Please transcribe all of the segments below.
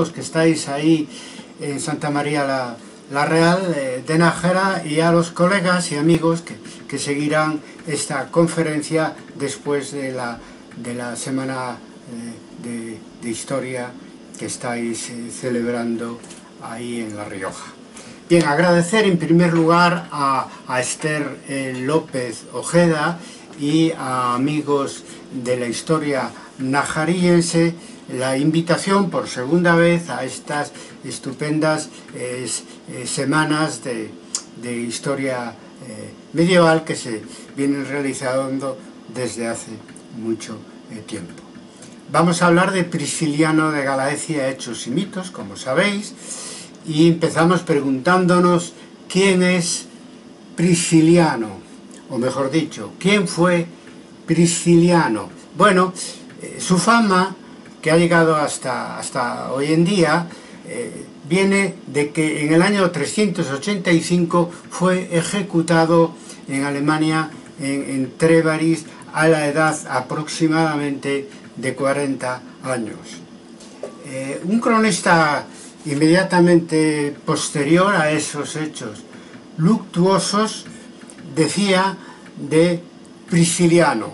los que estáis ahí en Santa María la, Real eh, de Nájera y a los colegas y amigos que, que seguirán esta conferencia después de la, de la semana eh, de, historia que estáis eh, celebrando ahí en La Rioja. Bien, agradecer en primer lugar a, Esther eh, López Ojeda y a amigos de la historia najariense la invitación por segunda vez a estas estupendas eh, semanas de, historia eh, medieval que se vienen realizando desde hace mucho eh, tiempo. Vamos a hablar de Prisciliano de Galaecia, Hechos y Mitos, como sabéis, y empezamos preguntándonos quién es Prisciliano, o mejor dicho, quién fue Prisciliano. Bueno, su fama, que ha llegado hasta, hasta hoy en día, eh, viene de que en el año 385 fue ejecutado en Alemania, en, en Trevaris, a la edad aproximadamente de 40 años. Eh, un cronista inmediatamente posterior a esos hechos luctuosos decía de Prisciliano,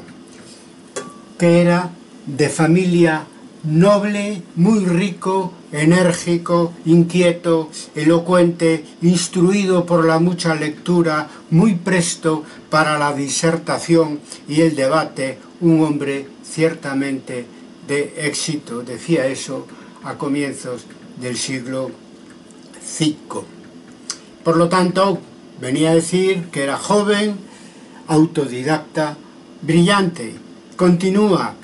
que era de familia noble, muy rico, enérgico, inquieto, elocuente, instruido por la mucha lectura, muy presto para la disertación y el debate, un hombre ciertamente de éxito, decía eso a comienzos del siglo V. Por lo tanto, venía a decir que era joven, autodidacta, brillante. Continúa,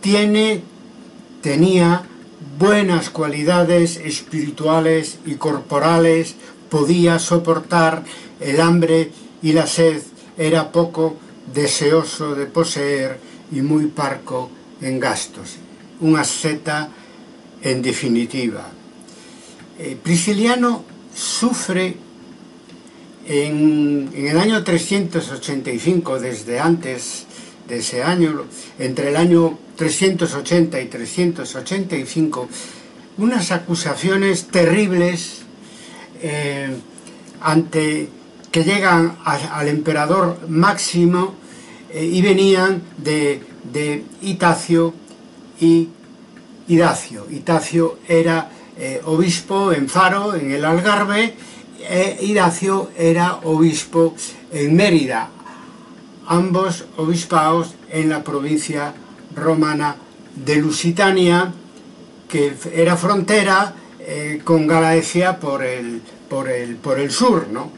tiene, tenía buenas cualidades espirituales y corporales, podía soportar el hambre y la sed, era poco deseoso de poseer y muy parco en gastos. Un asceta en definitiva. Eh, Prisciliano sufre en, en, el año 385, desde antes de ese año, entre el año 380 y 385, unas acusaciones terribles eh, ante que llegan al emperador Máximo eh, y venían de, de Itacio y Idacio. Itacio era eh, obispo en Faro, en el Algarve, e Idacio era obispo en Mérida, ambos obispados en la provincia romana de Lusitania, que era frontera eh, con Galaecia por el, por, el, por el sur. ¿no?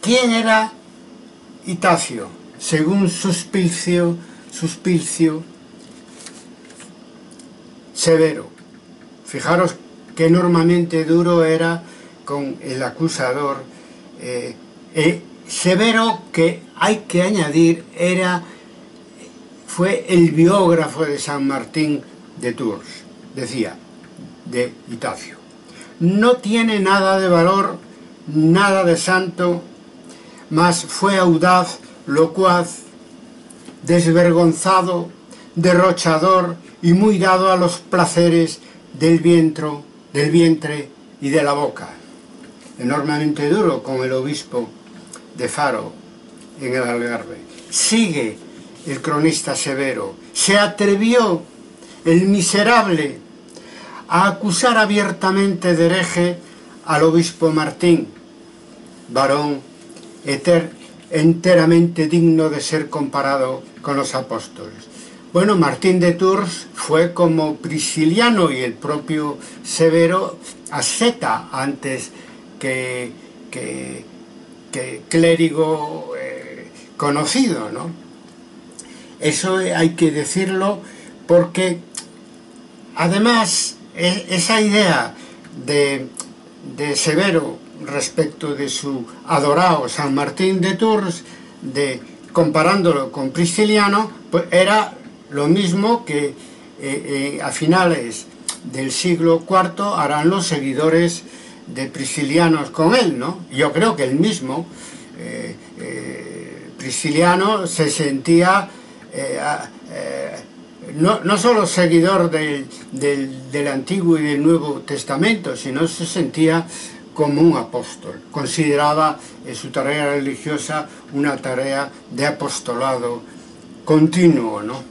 ¿Quién era Itacio? Según Suspilcio, Suspilcio Severo. Fijaros qué enormemente duro era con el acusador. Eh, eh, severo, que hay que añadir, era fue el biógrafo de San Martín de Tours, decía, de Itacio. No tiene nada de valor, nada de santo, mas fue audaz, locuaz, desvergonzado, derrochador y muy dado a los placeres del vientre, del vientre y de la boca. Enormemente duro con el obispo de Faro en el Algarve. Sigue el cronista severo. Se atrevió el miserable a acusar abiertamente de hereje al obispo Martín, varón eter, enteramente digno de ser comparado con los apóstoles. Bueno, Martín de Tours fue como Prisciliano y el propio Severo asceta antes que, que, que clérigo eh, conocido, ¿no? Eso hay que decirlo porque además esa idea de, de Severo respecto de su adorado San Martín de Tours, de comparándolo con Prisciliano, pues era lo mismo que eh, eh, a finales del siglo IV harán los seguidores de Priscilianos con él, ¿no? Yo creo que el mismo eh, eh, Prisciliano se sentía eh, no, no solo seguidor del, del, del Antiguo y del Nuevo Testamento, sino se sentía como un apóstol. Consideraba eh, su tarea religiosa una tarea de apostolado continuo. ¿no?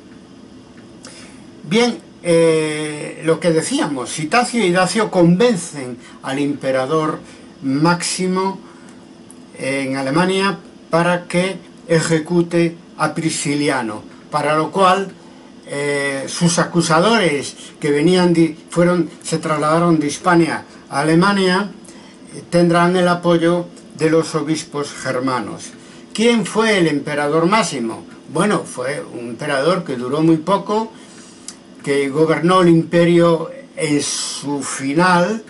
Bien, eh, lo que decíamos, Citacio y Dacio convencen al emperador Máximo en Alemania para que ejecute a Prisciliano, para lo cual eh, sus acusadores que venían de, fueron, se trasladaron de Hispania a Alemania tendrán el apoyo de los obispos germanos. ¿Quién fue el emperador Máximo? Bueno, fue un emperador que duró muy poco, que gobernó el imperio en su final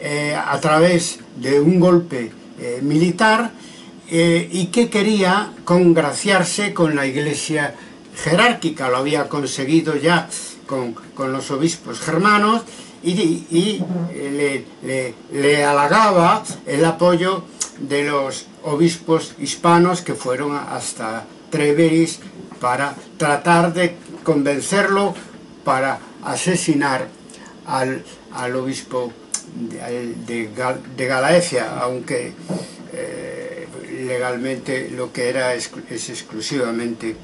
eh, a través de un golpe eh, militar eh, y que quería congraciarse con la iglesia jerárquica, lo había conseguido ya con, con los obispos germanos y, le, le, le, halagaba el apoyo de los obispos hispanos que fueron hasta Treveris para tratar de convencerlo para asesinar al, al obispo de, de, Galaecia, aunque eh, legalmente lo que era es, es exclusivamente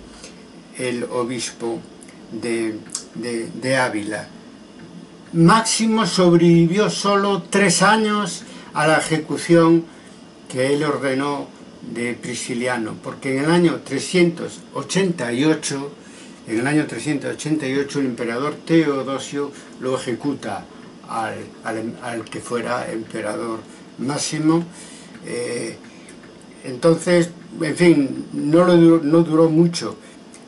el obispo de, de Ávila. Máximo sobrevivió solo tres años a la ejecución que él ordenó de Prisciliano, porque en el año 388, en el año 388 el emperador Teodosio lo ejecuta al, que fuera emperador Máximo. Eh, entonces, en fin, no, duró, mucho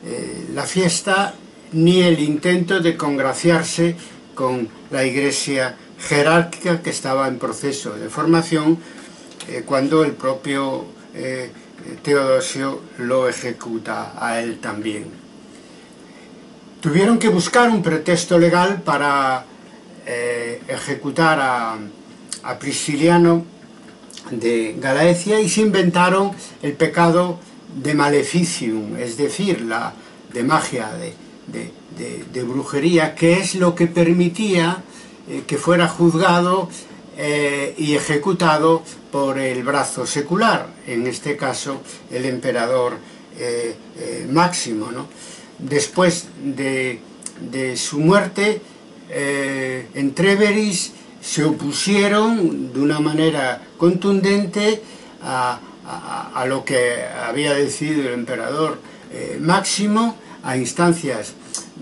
eh, la fiesta ni el intento de congraciarse con la iglesia jerárquica que estaba en proceso de formación eh, cuando el propio Teodosio lo ejecuta a él también. Tuvieron que buscar un pretexto legal para eh, ejecutar a, a, Prisciliano de Galaecia y se inventaron el pecado de maleficium, es decir, la de magia, de, de de, brujería, que es lo que permitía eh, que fuera juzgado eh, y ejecutado por el brazo secular, en este caso el emperador Máximo. ¿no? Después de, de, su muerte, eh, en Treveris se opusieron de una manera contundente a, a, lo que había decidido el emperador Máximo, a instancias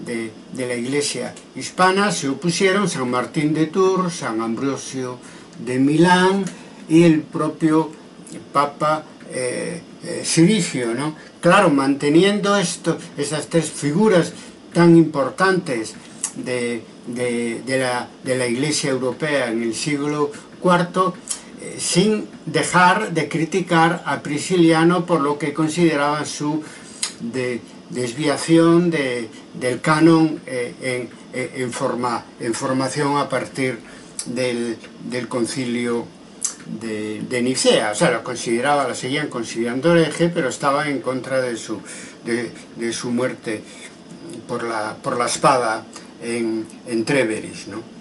de, de, la iglesia hispana se opusieron San Martín de Tours, San Ambrosio de Milán y el propio Papa eh, eh, ¿no? Claro, manteniendo esto, esas tres figuras tan importantes de, de, la, de la iglesia europea en el siglo IV, eh, sin dejar de criticar a Prisciliano por lo que consideraban su de, desviación de, del canon eh, en, eh, en, forma, en formación a partir del, del concilio de, de, Nicea. O sea, lo consideraba, la seguían considerando hereje, pero estaba en contra de su, de, su muerte por la, por la espada en, en Treveris. ¿no?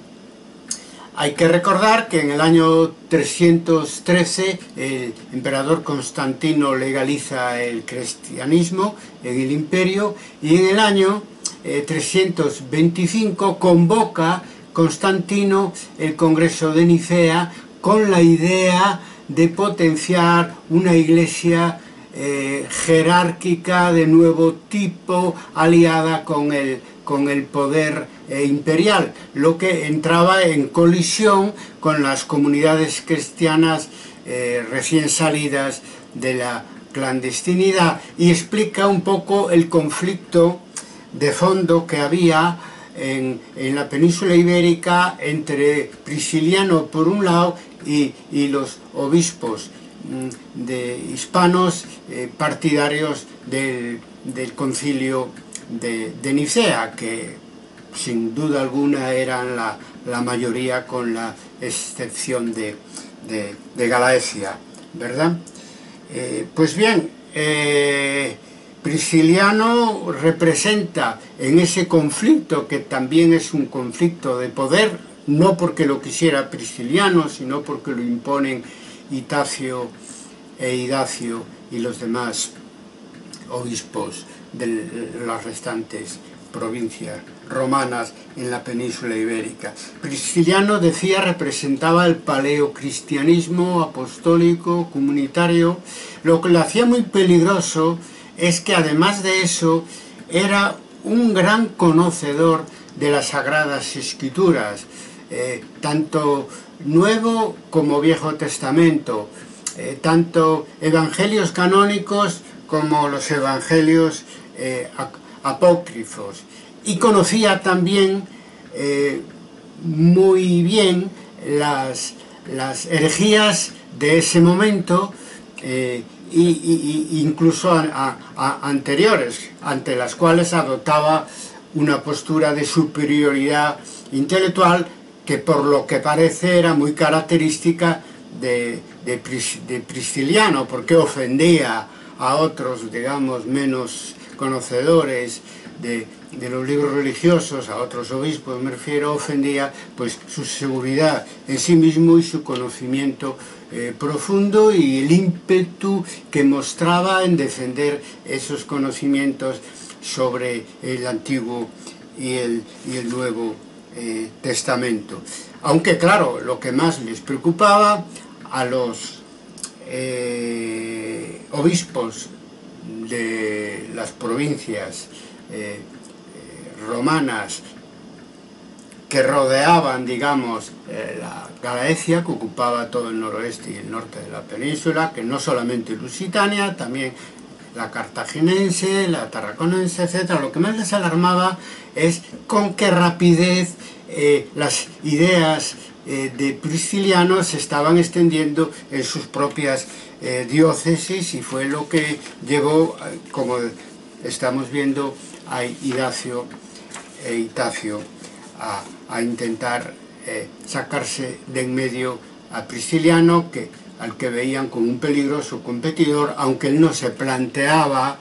Hay que recordar que en el año 313 el emperador Constantino legaliza el cristianismo en el imperio y en el año 325 eh, convoca Constantino el Congreso de Nicea con la idea de potenciar una iglesia eh, jerárquica de nuevo tipo aliada con el, con el poder eh, imperial, lo que entraba en colisión con las comunidades cristianas eh, recién salidas de la clandestinidad. Y explica un poco el conflicto de fondo que había en, en la península ibérica entre Prisciliano por un lado y, los obispos Mm, de hispanos eh, partidarios del, concilio de, Nicea, que sin duda alguna eran la, mayoría con la excepción de, de, ¿verdad? Eh, pues bien, eh, Prisciliano representa en ese conflicto, que también es un conflicto de poder, no porque lo quisiera Prisciliano, sino porque lo imponen Itacio e Idacio y los demás obispos de las restantes provincias romanas en la península ibérica. Prisciliano decía representaba el paleocristianismo apostólico, comunitario, lo que lo hacía muy peligroso es que además de eso era un gran conocedor de las sagradas escrituras, eh, tanto Nuevo como Viejo Testamento, eh, tanto evangelios canónicos como los evangelios eh, apócrifos. Y conocía también muy bien las, las herejías de ese momento y, incluso anteriores, ante las cuales adoptaba una postura de superioridad intelectual que por lo que parece era muy característica de, de, Prisciliano, porque ofendía a otros, digamos, menos conocedores de, los libros religiosos, a otros obispos me refiero, ofendía pues su seguridad en sí mismo y su conocimiento eh, profundo y el ímpetu que mostraba en defender esos conocimientos sobre el Antiguo y el, y el Nuevo eh, Testamento. Aunque claro, lo que más les preocupaba a los eh, obispos de las provincias romanas que rodeaban, digamos, eh, la Galaecia, que ocupaba todo el noroeste y el norte de la península, que no solamente Lusitania, también la cartaginense, la tarraconense, etc. Lo que más les alarmaba es con qué rapidez eh, las ideas eh, de Prisciliano se estaban extendiendo en sus propias diócesis y fue lo que llevó, como estamos viendo, a Idacio e Itacio a, a intentar eh, sacarse de en medio a Prisciliano, que, al que veían como un peligroso competidor, aunque él no se planteaba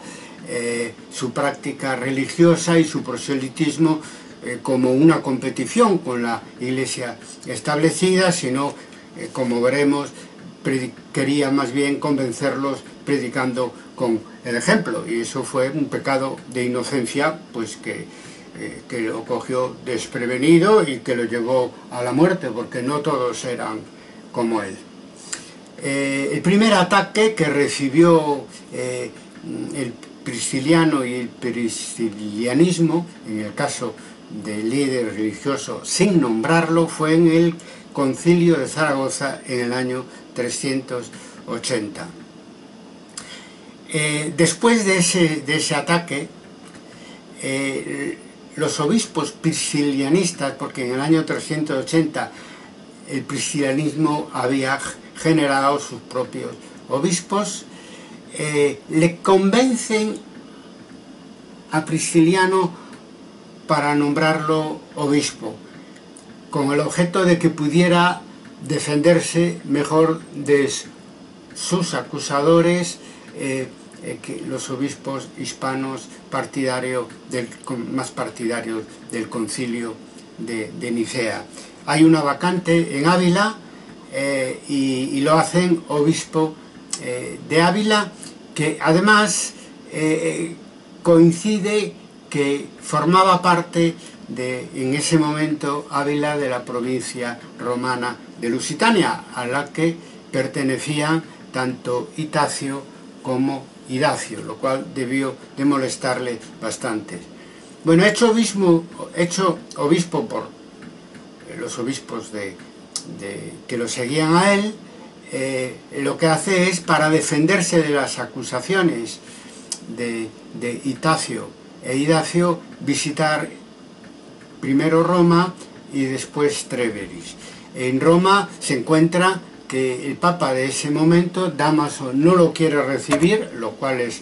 eh, su práctica religiosa y su proselitismo eh, como una competición con la iglesia establecida, sino, eh, como veremos, quería más bien convencerlos predicando con el ejemplo, y eso fue un pecado de inocencia, pues que que lo cogió desprevenido y que lo llevó a la muerte, porque no todos eran como él. Eh, el primer ataque que recibió eh, el prisciliano y el priscilianismo, en el caso del líder religioso sin nombrarlo, fue en el concilio de Zaragoza en el año 380. después de ese, de ese ataque, los obispos priscilianistas, porque en el año 380 el priscilianismo había generado sus propios obispos, eh, le convencen a Prisciliano para nombrarlo obispo, con el objeto de que pudiera defenderse mejor de sus acusadores eh, eh, que los obispos hispanos partidario del, más partidarios del concilio de, Nicea. Hay una vacante en Ávila eh, y, lo hacen obispo eh, de Ávila que además eh, coincide que formaba parte de, en ese momento Ávila de la provincia romana de Lusitania, a la que pertenecían tanto Itacio como Idacio, lo cual debió de molestarle bastante. Bueno, hecho obispo, hecho obispo por los obispos de, que lo seguían a él, eh, lo que hace es, para defenderse de las acusaciones de, de Itacio e Idacio, visitar primero Roma y después Treveris. En Roma se encuentra que el Papa de ese momento, Damaso, no lo quiere recibir, lo cual es,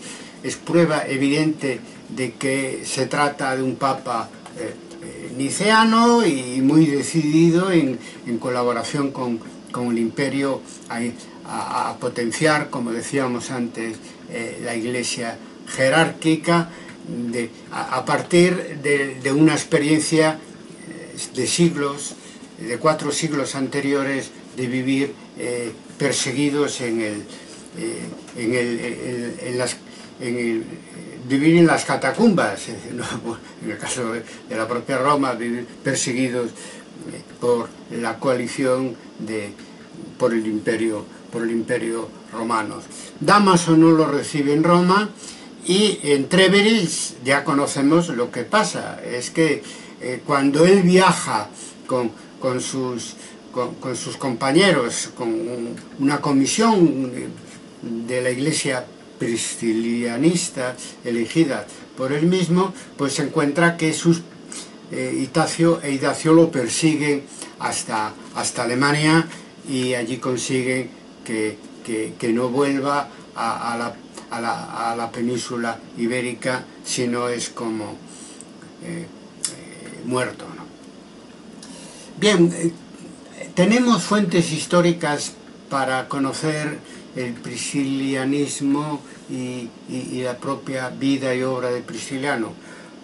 prueba evidente de que se trata de un Papa eh, eh, niceano y muy decidido en, colaboración con, con, el imperio a, potenciar, como decíamos antes, eh, la Iglesia jerárquica de, a, partir de, una experiencia de siglos, de cuatro siglos anteriores de vivir perseguidos en el, en, el, en, las, en el, vivir en las catacumbas, en el caso de la propia Roma, vivir perseguidos eh, por la coalición de, por, el imperio, por el imperio romano. Damaso no lo recibe en Roma y en Treveris ya conocemos lo que pasa, es que eh, cuando él viaja con, con sus con, sus compañeros, con una comisión de la iglesia priscilianista elegida por él mismo, pues se encuentra que sus eh, Itacio e Idacio lo persiguen hasta, hasta Alemania y allí consiguen que, no vuelva a, la, a, la, península ibérica, sino es como eh, eh, muerto. Bien, tenemos fuentes históricas para conocer el priscilianismo y, la propia vida y obra de Prisciliano.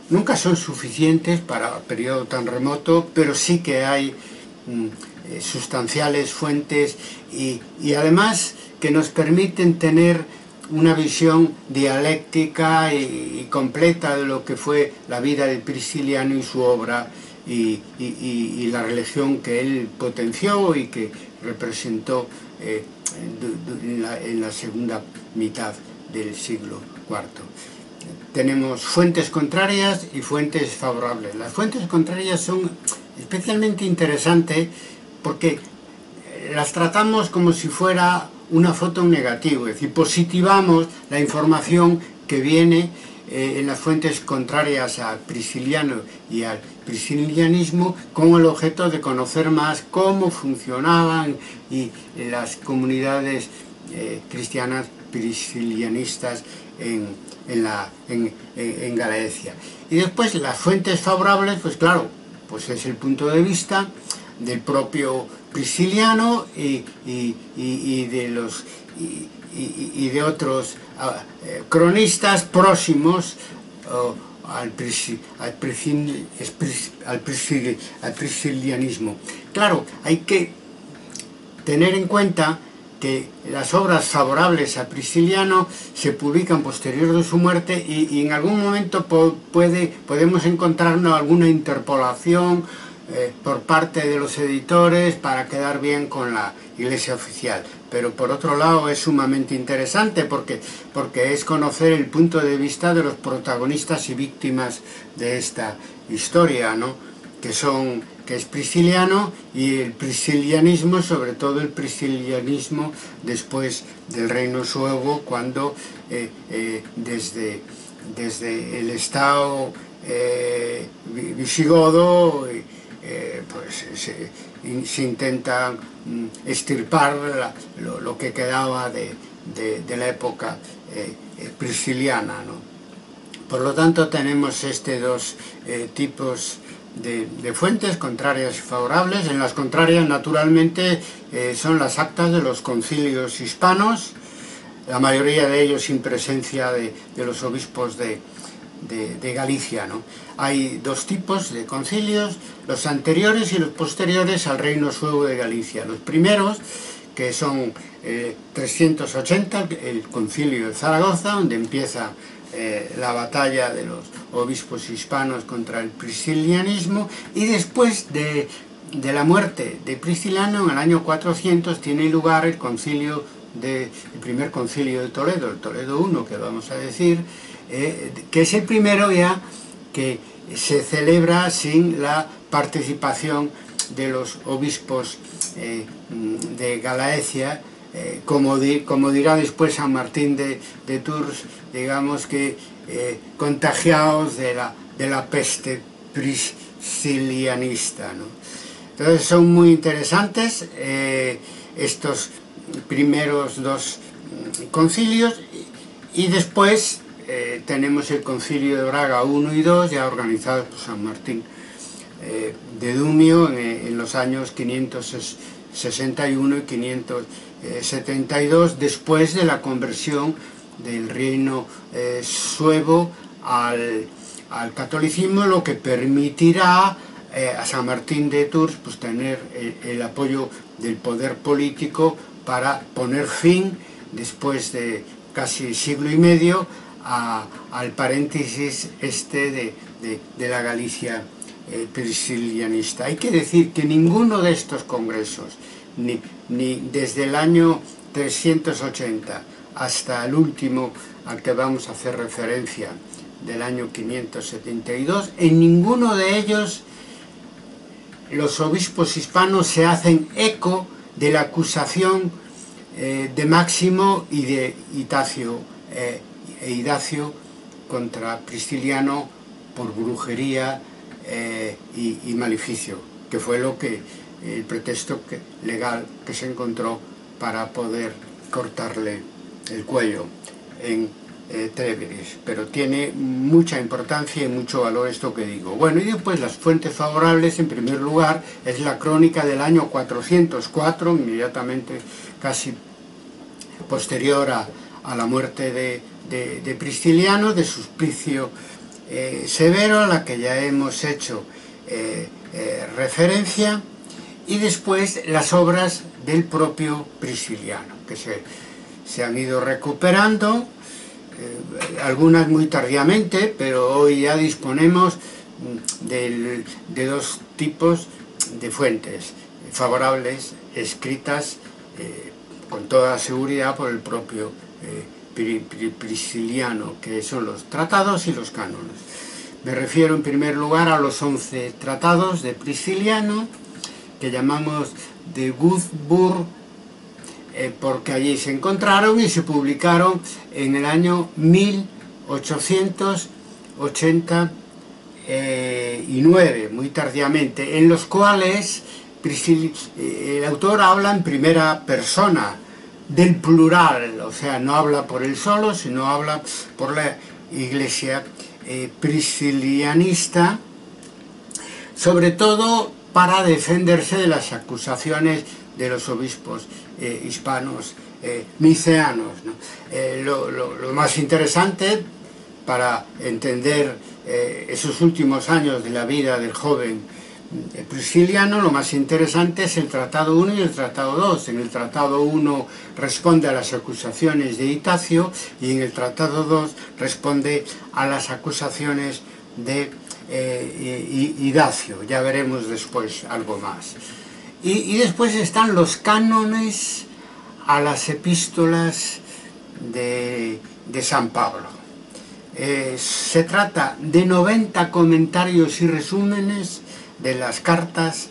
Nunca son suficientes para un periodo tan remoto, pero sí que hay mm, eh, sustanciales fuentes y, además que nos permiten tener una visión dialéctica y, completa de lo que fue la vida de Prisciliano y su obra y, la religión que él potenció y que representó eh, en la, segunda mitad del siglo IV. Tenemos fuentes contrarias y fuentes favorables. Las fuentes contrarias son especialmente interesantes porque las tratamos como si fuera una foto negativo, es decir, positivamos la información que viene eh, en las fuentes contrarias al prisciliano y al priscilianismo con el objeto de conocer más cómo funcionaban y las comunidades eh, cristianas priscilianistas en, la, en, Galicia. Y después las fuentes favorables, pues claro, pues es el punto de vista del propio prisciliano y, de los y, de otros cronistas próximos al, priscilianismo. Claro, hay que tener en cuenta que las obras favorables a Prisciliano se publican posterior de su muerte y, en algún momento puede, podemos encontrarnos alguna interpolación eh, por parte de los editores para quedar bien con la iglesia oficial. Pero por otro lado es sumamente interesante porque, porque es conocer el punto de vista de los protagonistas y víctimas de esta historia, ¿no? que, son, que es prisciliano y el priscilianismo, sobre todo el priscilianismo después del reino suevo, cuando eh, eh, desde, desde el estado visigodo eh, pues se, intenta mm, estirpar lo, que quedaba de, la época eh, eh, prisciliana. Por lo tanto tenemos este dos tipos de, fuentes, contrarias y favorables. En las contrarias, naturalmente, son las actas de los concilios hispanos, la mayoría de ellos sin presencia de, los obispos de, de, Galicia. ¿no? Hay dos tipos de concilios, los anteriores y los posteriores al reino suevo de Galicia. Los primeros, que son 380, eh, el concilio de Zaragoza, donde empieza eh, la batalla de los obispos hispanos contra el priscilianismo, y después de, de la muerte de Prisciliano, en el año 400, tiene lugar el concilio de, el primer concilio de Toledo, el Toledo I, que vamos a decir, eh, que es el primero ya que se celebra sin la participación de los obispos eh, de Galaecia, eh, como, dirá después San Martín de, Tours, digamos que contagiados de la, peste priscilianista. Entonces son muy interesantes estos primeros dos concilios y después eh, tenemos el concilio de Braga 1 y 2, ya organizados por San Martín eh, de Dumio en, los años 561 y 572, después de la conversión del reino eh, suevo al, al, catolicismo, lo que permitirá a San Martín de Tours pues, tener el, el, apoyo del poder político para poner fin, después de casi siglo y medio, al paréntesis este de, de, de la Galicia eh, priscilianista. Hay que decir que ninguno de estos congresos, ni, ni desde el año 380 hasta el último al que vamos a hacer referencia, del año 572, en ninguno de ellos los obispos hispanos se hacen eco de la acusación eh, de Máximo y de Itacio, eh, e contra Prisciliano por brujería eh, y, y, maleficio, que fue lo que el pretexto legal que se encontró para poder cortarle el cuello en eh, Treveris, pero tiene mucha importancia y mucho valor esto que digo. Bueno, y después las fuentes favorables, en primer lugar, es la crónica del año 404, inmediatamente casi posterior a la muerte de, de, Prisciliano, de suplicio eh, severo, a la que ya hemos hecho eh, eh, referencia, y después las obras del propio Prisciliano, que se, se han ido recuperando, algunas muy tardíamente, pero hoy ya disponemos de, de dos tipos de fuentes favorables escritas con toda seguridad por el propio Prisciliano, que son los tratados y los cánones. Me refiero en primer lugar a los 11 tratados de Prisciliano, que llamamos de Würzburg, eh, porque allí se encontraron y se publicaron en el año 1889, eh, muy tardíamente, en los cuales eh, el autor habla en primera persona, del plural, o sea, no habla por él solo, sino habla por la iglesia eh, priscilianista, sobre todo para defenderse de las acusaciones de los obispos eh, hispanos eh. Eh, lo, lo, más interesante para entender eh, esos últimos años de la vida del joven prisciliano, lo más interesante es el Tratado 1 y el Tratado 2. En el Tratado 1 responde a las acusaciones de Itacio y en el Tratado 2 responde a las acusaciones de eh, Idacio. Ya veremos después algo más. Y, después están los cánones a las epístolas de, de San Pablo. Eh, se trata de 90 comentarios y resúmenes de las cartas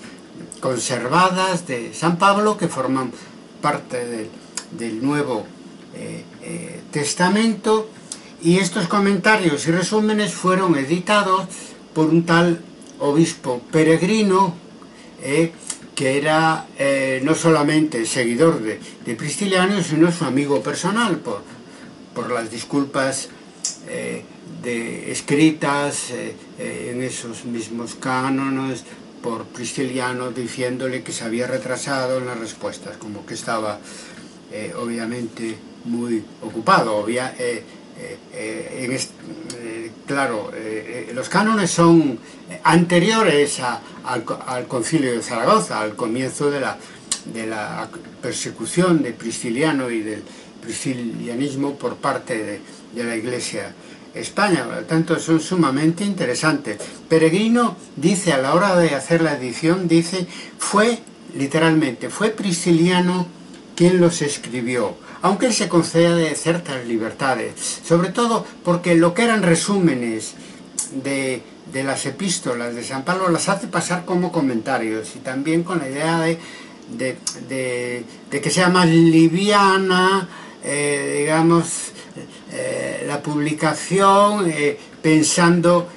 conservadas de San Pablo que forman parte del, del Nuevo eh, eh, Testamento. Y estos comentarios y resúmenes fueron editados por un tal obispo peregrino eh, que era no solamente seguidor de, de, Prisciliano, sino su amigo personal por, por las disculpas de, escritas eh, eh, en esos mismos cánones por Prisciliano diciéndole que se había retrasado en las respuestas, como que estaba eh, obviamente muy ocupado. Obvia, este, claro, los cánones son anteriores al, concilio de Zaragoza, al comienzo de la, persecución de Prisciliano y del priscilianismo por parte de la Iglesia España, por lo tanto son sumamente interesantes. Peregrino dice a la hora de hacer la edición, dice, fue, literalmente, fue Prisciliano quien los escribió, aunque se concede ciertas libertades, sobre todo porque lo que eran resúmenes de, las epístolas de San Pablo las hace pasar como comentarios y también con la idea de, de, de, de que sea más liviana, eh, digamos, eh, la publicación eh, pensando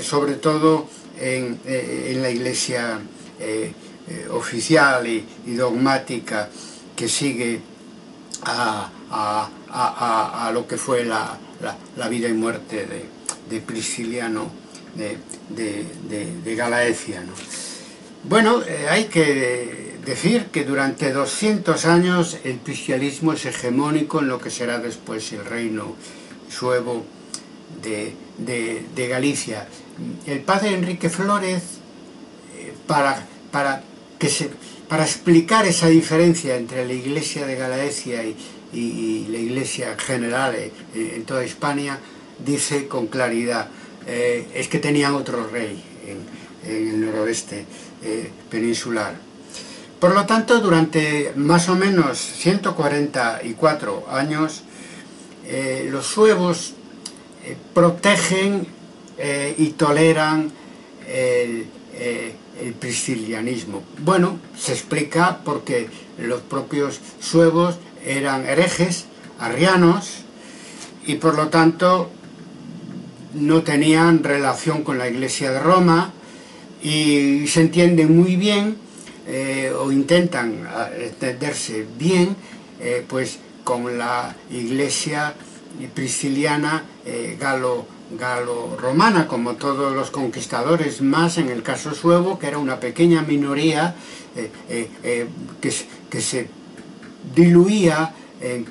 sobre todo en, en la iglesia oficial y, dogmática que sigue a, a, a, a lo que fue la, la, la, vida y muerte de, de Prisciliano de, de, de Galaecia. ¿no? Bueno, hay que decir que durante 200 años el cristianismo es hegemónico en lo que será después el reino suevo de, Galicia. El padre Enrique Flores, eh, para, explicar esa diferencia entre la iglesia de Galicia y, la iglesia general eh, en toda España, dice con claridad, eh, es que tenían otro rey en el noroeste peninsular. Por lo tanto, durante más o menos 144 años, los suevos eh, protegen eh, y toleran el, eh, el, priscilianismo. Bueno, se explica porque los propios suevos eran herejes, arrianos, y por lo tanto no tenían relación con la Iglesia de Roma y se entienden muy bien o intentan entenderse bien pues con la Iglesia prisciliana eh, galo, galo-romana, como todos los conquistadores, más en el caso suevo, que era una pequeña minoría eh, eh, que, que, se diluía en,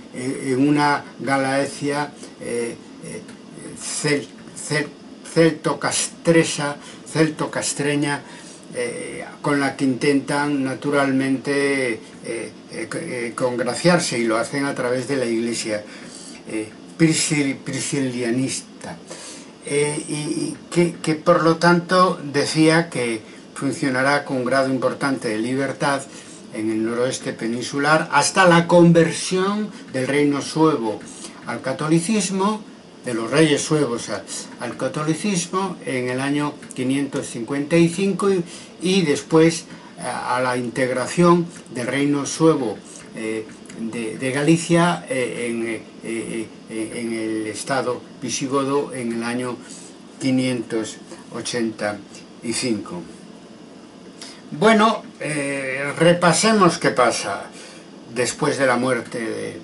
una Galaecia cel, cel, celto-castresa, celto-castreña, con la que intentan naturalmente congraciarse y lo hacen a través de la iglesia priscilianista. Eh, y que, que, por lo tanto decía que funcionará con un grado importante de libertad en el noroeste peninsular hasta la conversión del reino suevo al catolicismo, de los reyes suevos al, catolicismo en el año 555 y, después a, la integración del reino suevo eh, de, Galicia eh, eh, eh, en, el estado visigodo en el año 585. Bueno, repasemos qué pasa después de la muerte de,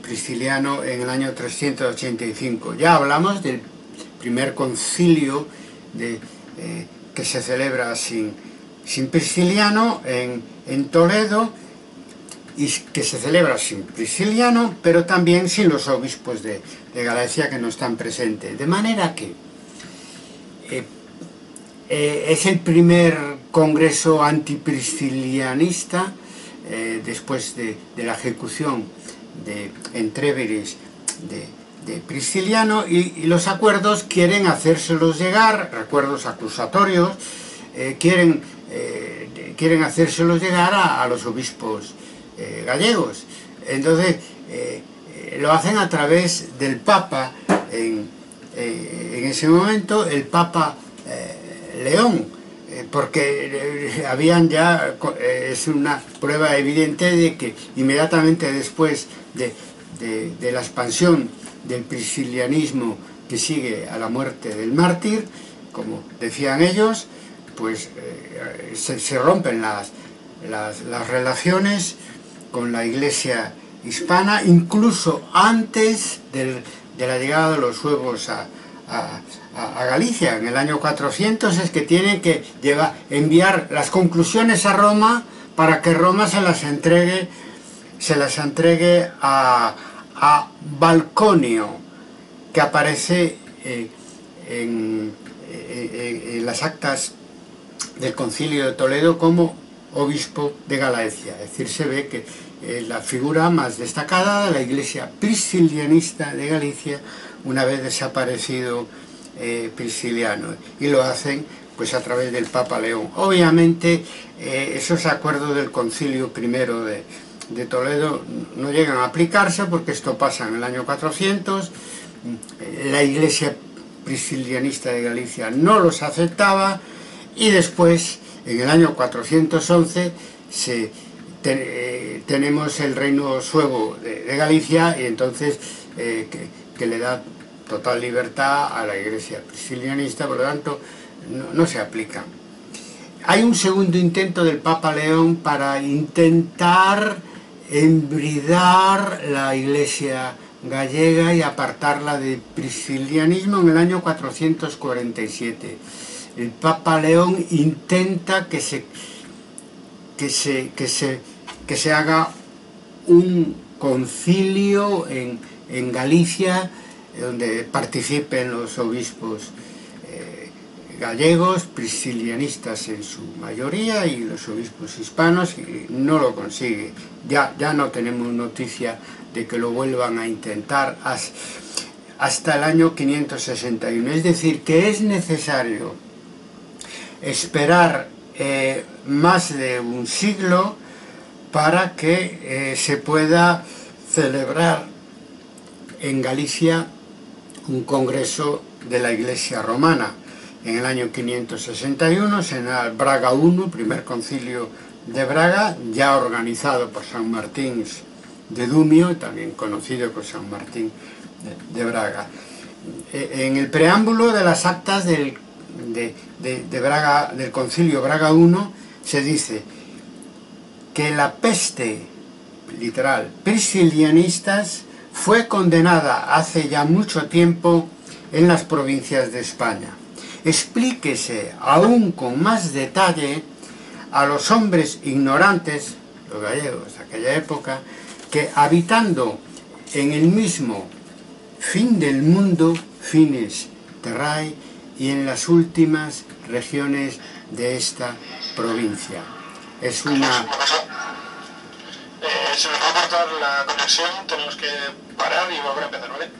Prisciliano en el año 385. Ya hablamos del primer concilio que se celebra sin, sin Prisciliano en, en Toledo y que se celebra sin Prisciliano, pero también sin los obispos de, de Galicia que no están presentes. De manera que eh, eh, es el primer congreso antipriscilianista eh, después de, de, la ejecución de Entreveres de, de Prisciliano y, los acuerdos quieren hacérselos llegar, recuerdos acusatorios, quieren, quieren hacérselos llegar a, a los obispos eh, gallegos. Entonces, eh, eh, lo hacen a través del Papa, en, en ese momento, el Papa León, porque habían ya, es una prueba evidente de que inmediatamente después de, de, la expansión del priscilianismo que sigue a la muerte del mártir, como decían ellos, pues eh, se, rompen las, las, las relaciones con la iglesia hispana, incluso antes del, de la llegada de los suevos a, a, a, Galicia. En el año 400 es que tienen que llevar, enviar las conclusiones a Roma para que Roma se las entregue, se las entregue a, a Balconio, que aparece eh, en, en, las actas del concilio de Toledo como obispo de Galaecia. Es decir, se ve que eh, la figura más destacada de la iglesia priscilianista de Galicia una vez desaparecido eh, Prisciliano. Y lo hacen pues a través del Papa León. Obviamente eh, esos acuerdos del concilio primero de, de Toledo no llegan a aplicarse porque esto pasa en el año 400, la iglesia priscilianista de Galicia no los aceptaba y después en el año 411 se, te, tenemos el reino suevo de, Galicia y entonces eh, que, le da total libertad a la iglesia priscilianista, por lo tanto no, se aplica. Hay un segundo intento del Papa León para intentar embridar la iglesia gallega y apartarla del priscilianismo en el año 447 el Papa León intenta que se, que se, que se, que se haga un concilio en, en Galicia donde participen los obispos eh, gallegos, priscilianistas en su mayoría y los obispos hispanos y no lo consigue. Ya, ya no tenemos noticia de que lo vuelvan a intentar hasta el año 561. Es decir, que es necesario esperar eh, más de un siglo para que eh, se pueda celebrar en Galicia un congreso de la Iglesia Romana. En el año 561 se da Braga I, primer concilio de Braga, ya organizado por San Martín de Dumio, también conocido como San Martín de, Braga. E, en el preámbulo de las actas del, de, Braga, del concilio Braga I se dice que la peste, literal, priscilianistas, fue condenada hace ya mucho tiempo en las provincias de España. Explíquese aún con más detalle a los hombres ignorantes, los gallegos de aquella época, que habitando en el mismo fin del mundo, fines terrae, y en las últimas regiones de esta provincia. Es una cortar la conexión, tenemos que parar y volver a empezar, ¿vale?